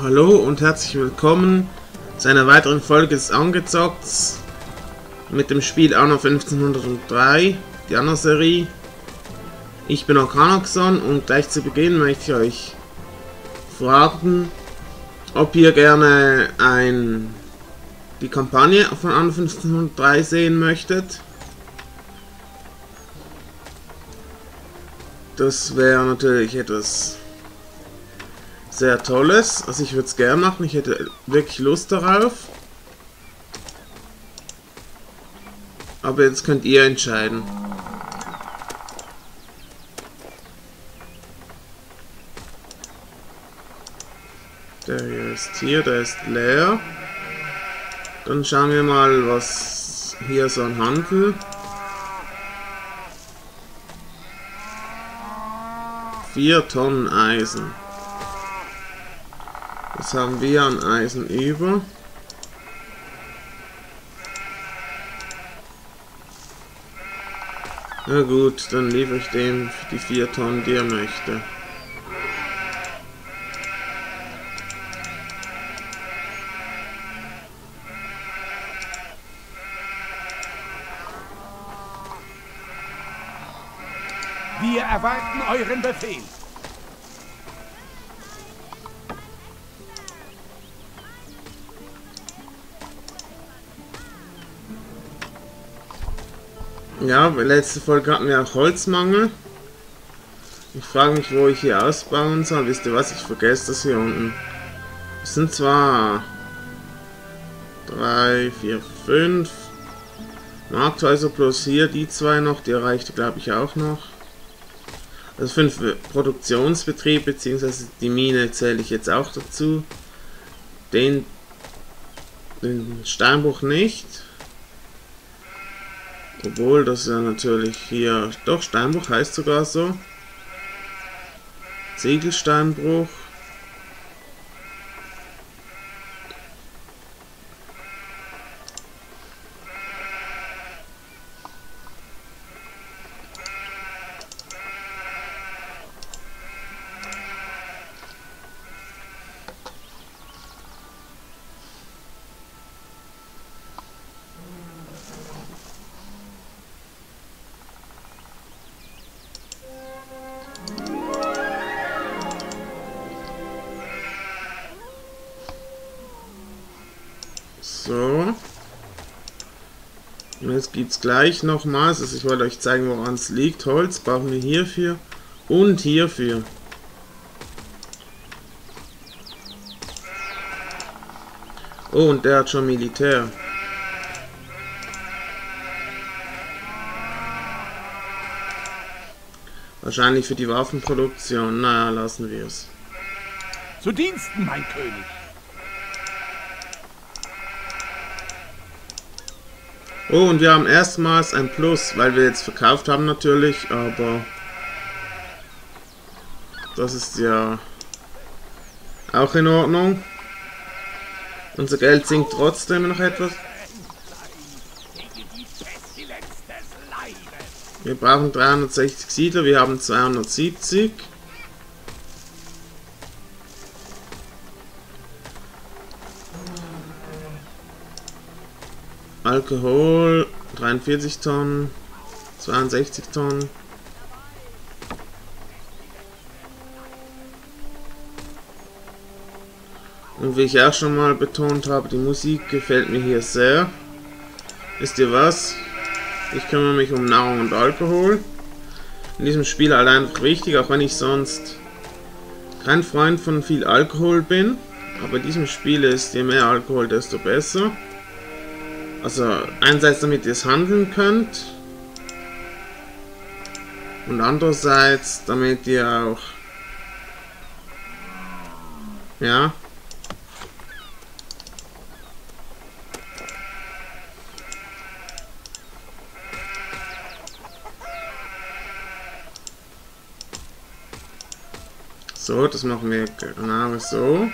Hallo und herzlich willkommen zu einer weiteren Folge des Angezockt mit dem Spiel Anno 1503, die Anno-Serie. Ich bin Arkanoxon und gleich zu Beginn möchte ich euch fragen, ob ihr gerne ein, die Kampagne von Anno 1503 sehen möchtet. Das wäre natürlich etwas sehr Tolles. Also ich würde es gerne machen. Ich hätte wirklich Lust darauf. Aber jetzt könnt ihr entscheiden. Der hier ist hier, der ist leer. Dann schauen wir mal, was hier so ein Handel. Vier Tonnen Eisen. Was haben wir an Eisen über? Na gut, dann liefere ich dem die 4 Tonnen, die er möchte. Wir erwarten euren Befehl. Ja, letzte Folge hatten wir auch Holzmangel. Ich frage mich, wo ich hier ausbauen soll. Wisst ihr was? Ich vergesse das hier unten. Es sind zwar 3, 4, 5 Markthäuser plus hier die zwei noch. Die erreichte, glaube ich, auch noch. Also fünf Produktionsbetriebe, beziehungsweise die Mine zähle ich jetzt auch dazu. Den, den Steinbruch nicht. Obwohl das ja natürlich hier... Doch, Steinbruch heißt sogar so. Ziegelsteinbruch. Und jetzt gibt es gleich nochmals, also ich wollte euch zeigen, woran es liegt. Holz brauchen wir hierfür und hierfür. Oh, und der hat schon Militär. Wahrscheinlich für die Waffenproduktion. Naja, lassen wir es. Zu Diensten, mein König. Oh, und wir haben erstmals ein Plus, weil wir jetzt verkauft haben natürlich, aber das ist ja auch in Ordnung. Unser Geld sinkt trotzdem noch etwas. Wir brauchen 360 Siedler, wir haben 270. Alkohol 43 Tonnen, 62 Tonnen. Und wie ich auch schon mal betont habe, die Musik gefällt mir hier sehr. Wisst ihr was? Ich kümmere mich um Nahrung und Alkohol. In diesem Spiel einfach wichtig, auch wenn ich sonst kein Freund von viel Alkohol bin. Aber in diesem Spiel ist je mehr Alkohol, desto besser. Also einerseits damit ihr es handeln könnt und andererseits damit ihr auch ja So, das machen wir genau so.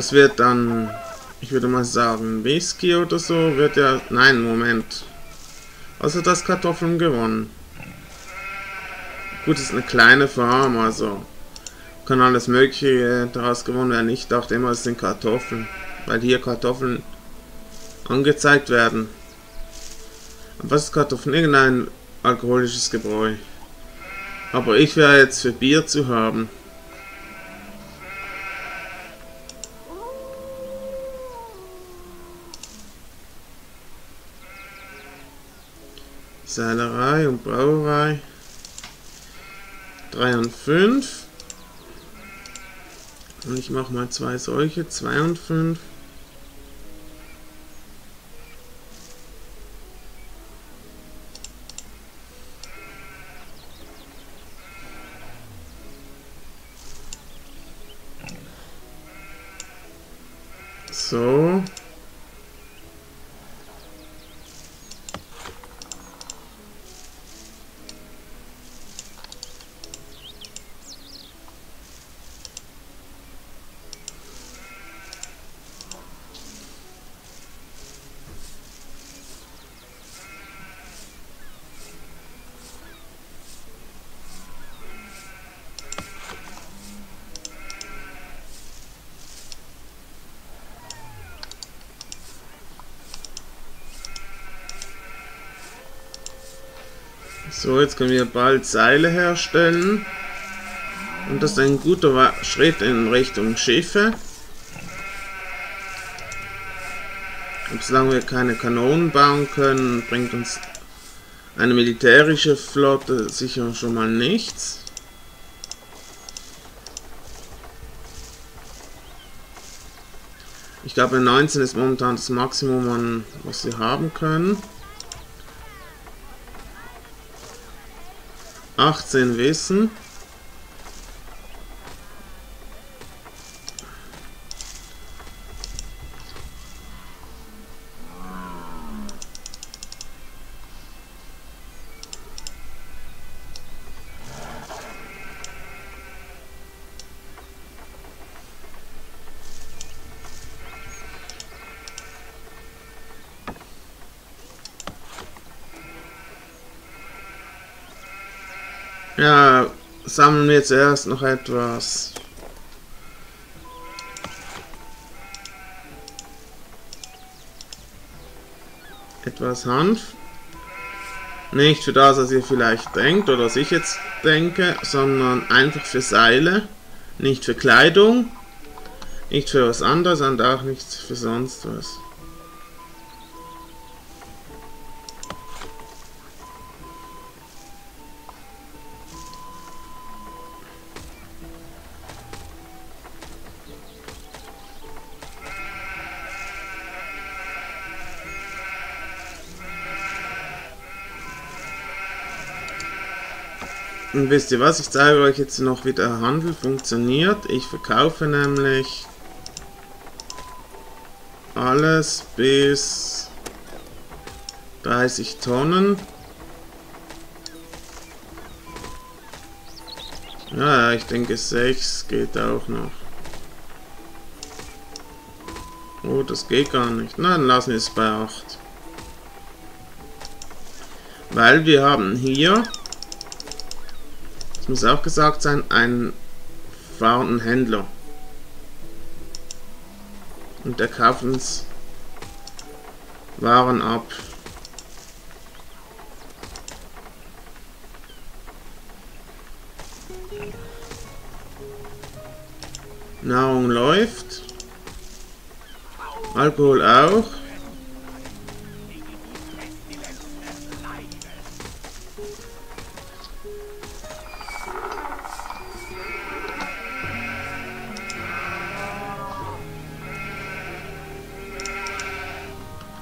Das wird dann, ich würde mal sagen, Whisky oder so, wird ja, nein, Moment. Also das Kartoffeln gewonnen. Gut, ist eine kleine Farm, also kann alles mögliche daraus gewonnen werden. Ich dachte immer, es sind Kartoffeln, weil hier Kartoffeln angezeigt werden. Was ist Kartoffeln? Irgendein alkoholisches Gebräu. Aber ich wäre jetzt für Bier zu haben. Seilerei und Brauerei. 3 und 5. Und ich mache mal zwei solche, 2 und 5. So. So, jetzt können wir bald Seile herstellen. Und das ist ein guter Schritt in Richtung Schiffe. Und solange wir keine Kanonen bauen können, bringt uns eine militärische Flotte sicher schon mal nichts. Ich glaube 19 ist momentan das Maximum was sie haben können. 18 Wissen. Ja, sammeln wir zuerst noch etwas. Etwas Hanf. Nicht für das, was ihr vielleicht denkt oder was ich jetzt denke, sondern einfach für Seile. Nicht für Kleidung. Nicht für was anderes und auch nicht für sonst was. Und wisst ihr was, ich zeige euch jetzt noch wie der Handel funktioniert. Ich verkaufe nämlich alles bis 30 Tonnen. Ja, ich denke 6 geht auch noch. Oh, das geht gar nicht. Na, dann lassen wir es bei 8. Weil wir haben hier muss auch gesagt sein, einen fahrenden Händler. Und der kauft uns Waren ab. Nahrung läuft. Alkohol auch.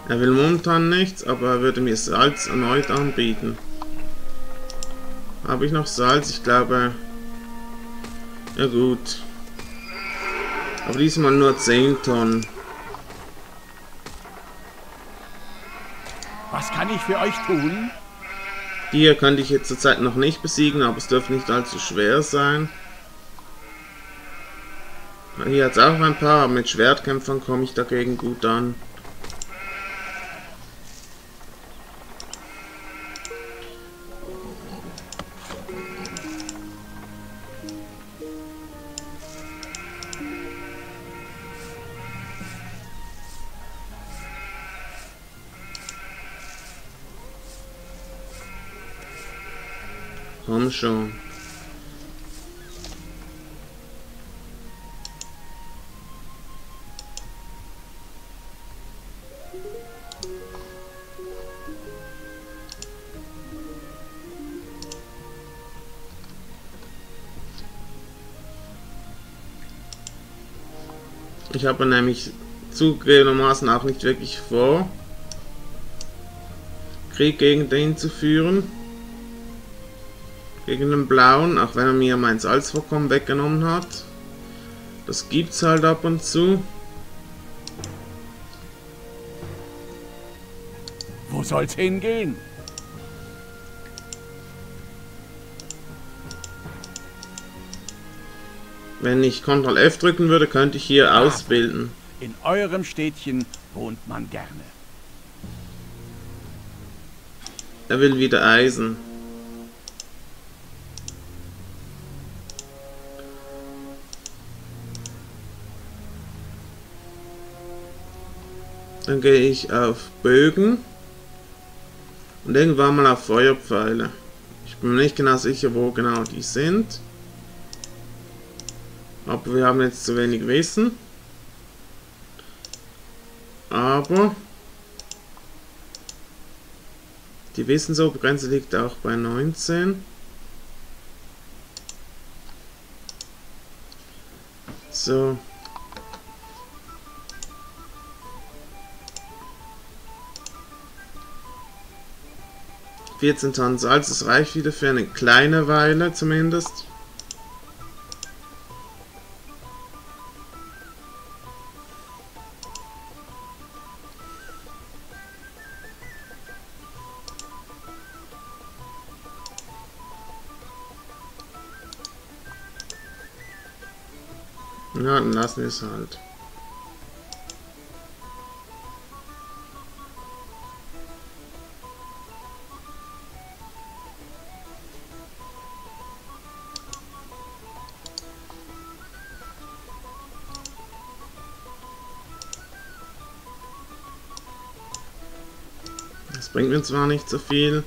Er will momentan nichts, aber er würde mir Salz erneut anbieten. Habe ich noch Salz? Ich glaube... Ja gut. Aber diesmal nur 10 Tonnen. Was kann ich für euch tun? Die hier könnte ich jetzt zurzeit noch nicht besiegen, aber es dürfte nicht allzu schwer sein. Hier hat es auch ein paar, aber mit Schwertkämpfern komme ich dagegen gut an. Schon. Ich habe nämlich zugegebenermaßen auch nicht wirklich vor, Krieg gegen den zu führen. Gegen den blauen, auch wenn er mir mein Salzvorkommen weggenommen hat. Das gibt's halt ab und zu. Wo soll's hingehen? Wenn ich Ctrl F drücken würde, könnte ich hier ausbilden. In eurem Städtchen wohnt man gerne. Er will wieder Eisen. Dann gehe ich auf Bögen und irgendwann mal auf Feuerpfeile. Ich bin mir nicht genau sicher, wo genau die sind. Aber wir haben jetzt zu wenig Wissen. Aber die Wissensobergrenze liegt auch bei 19. So. Vierzehn Tonnen Salz, das reicht wieder für eine kleine Weile zumindest. Ja, dann lassen wir es halt. Das bringt mir zwar nicht so viel,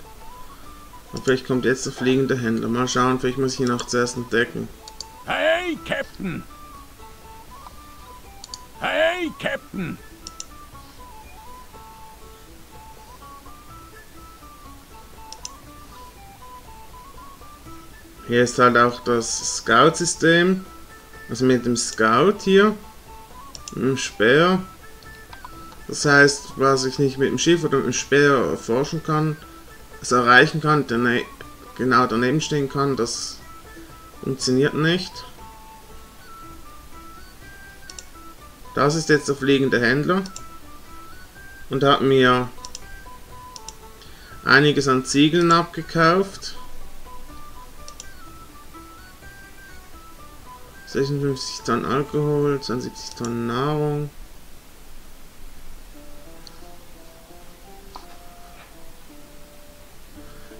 aber vielleicht kommt jetzt der fliegende Händler. Mal schauen, vielleicht muss ich ihn auch zuerst entdecken. Hey, Captain! Hey, Captain! Hier ist halt auch das Scout-System. Also mit dem Scout hier. Mit dem Speer. Das heißt, was ich nicht mit dem Schiff oder mit dem Speer erforschen kann, also erreichen kann, dane genau daneben stehen kann, das funktioniert nicht. Das ist jetzt der fliegende Händler und hat mir einiges an Ziegeln abgekauft. 56 Tonnen Alkohol, 72 Tonnen Nahrung.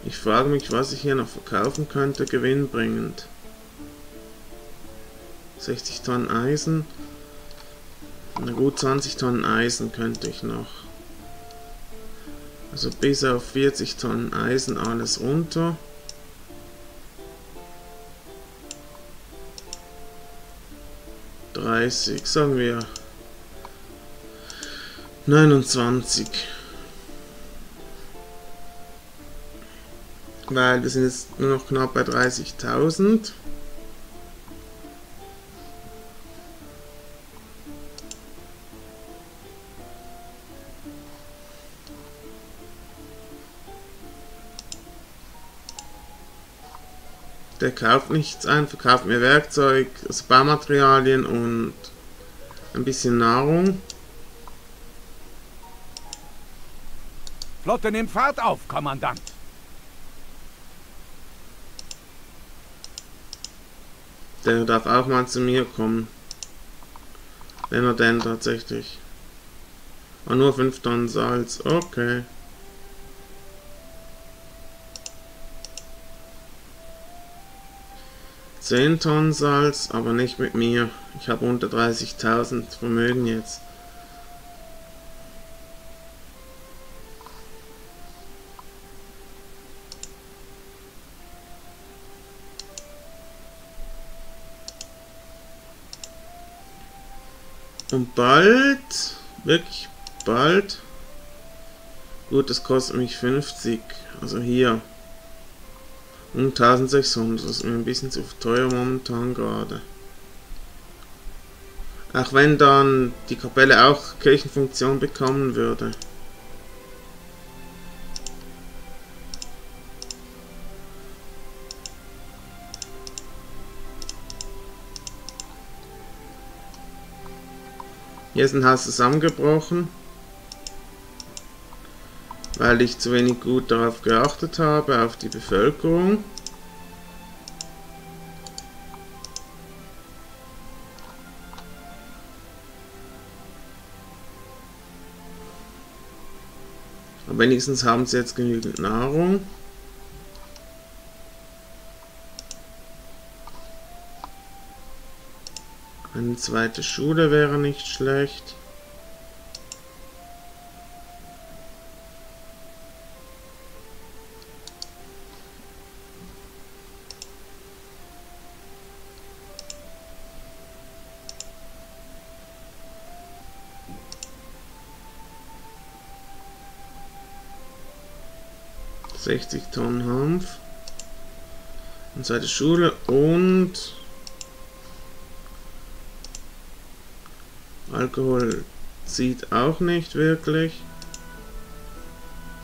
Ich frage mich, was ich hier noch verkaufen könnte, gewinnbringend. 60 Tonnen Eisen. Na gut, 20 Tonnen Eisen könnte ich noch. Also bis auf 40 Tonnen Eisen alles runter. Dreißig, sagen wir 29. Weil wir sind jetzt nur noch knapp bei 30.000. Der kauft nichts ein, verkauft mir Werkzeug, also Baumaterialien und ein bisschen Nahrung. Flotte nimmt Fahrt auf, Kommandant. Der darf auch mal zu mir kommen. Wenn er denn tatsächlich. Ah, nur 5 Tonnen Salz. Okay. Zehn Tonnen Salz, aber nicht mit mir. Ich habe unter 30.000 Vermögen jetzt. Und bald, wirklich bald, gut, das kostet mich 50, also hier, um 1600, das ist mir ein bisschen zu teuer momentan gerade. Auch wenn dann die Kapelle auch Kirchenfunktion bekommen würde. Hier ist ein Haus zusammengebrochen, weil ich zu wenig gut darauf geachtet habe, auf die Bevölkerung. Aber wenigstens haben sie jetzt genügend Nahrung. Eine zweite Schule wäre nicht schlecht. Sechzig Tonnen Hanf. Eine zweite Schule und Alkohol zieht auch nicht wirklich.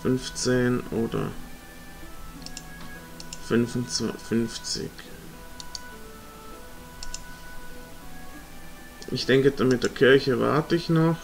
15 oder 55. Ich denke, mit der Kirche warte ich noch.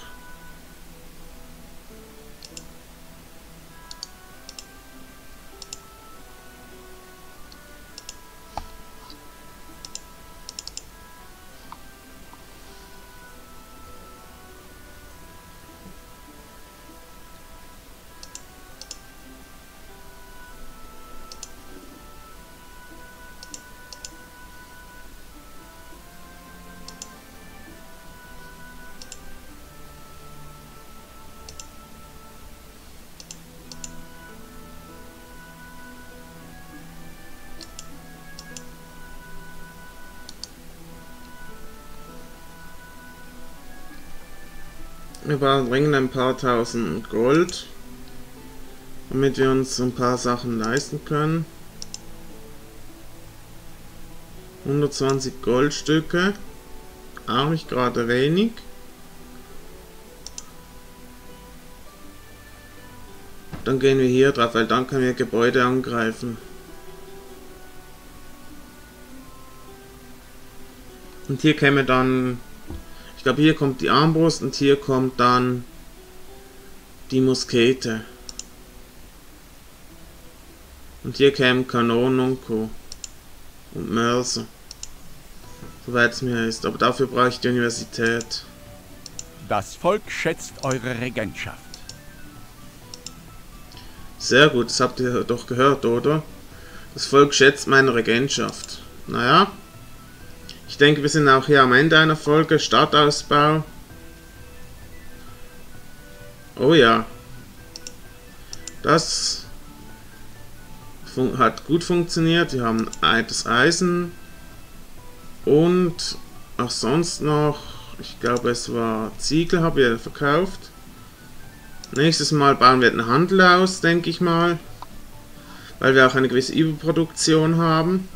Wir bringen ein paar tausend Gold, damit wir uns ein paar Sachen leisten können. 120 Goldstücke, auch nicht gerade wenig. Dann gehen wir hier drauf, weil dann können wir Gebäude angreifen. Und hier käme dann ich glaube, hier kommt die Armbrust und hier kommt dann die Muskete. Und hier kämen Kanonen und Co. Und Mörser. Soweit es mir ist. Aber dafür brauche ich die Universität. Das Volk schätzt eure Regentschaft. Sehr gut, das habt ihr doch gehört, oder? Das Volk schätzt meine Regentschaft. Naja, ich denke, wir sind auch hier am Ende einer Folge. Stadtausbau. Oh ja. Das hat gut funktioniert. Wir haben altes Eisen. Und auch sonst noch, ich glaube es war Ziegel, habe ich verkauft. Nächstes Mal bauen wir den Handel aus, denke ich mal. Weil wir auch eine gewisse Überproduktion haben.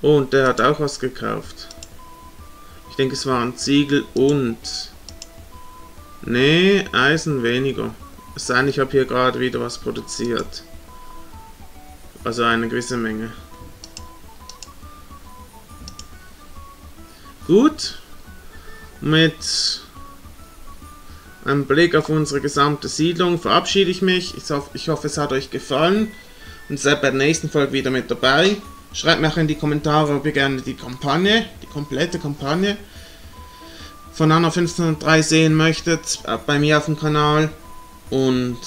Und der hat auch was gekauft. Ich denke, es waren Ziegel und... Nee, Eisen weniger. Es sei denn, ich habe hier gerade wieder was produziert. Also eine gewisse Menge. Gut. Mit einem Blick auf unsere gesamte Siedlung verabschiede ich mich. Ich hoffe, ich hoffe es hat euch gefallen. Und seid bei der nächsten Folge wieder mit dabei. Schreibt mir auch in die Kommentare, ob ihr gerne die Kampagne, die komplette Kampagne von Anno 1503 sehen möchtet, äh, bei mir auf dem Kanal. Und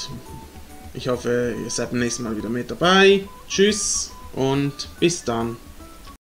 ich hoffe, ihr seid beim nächsten Mal wieder mit dabei. Tschüss und bis dann.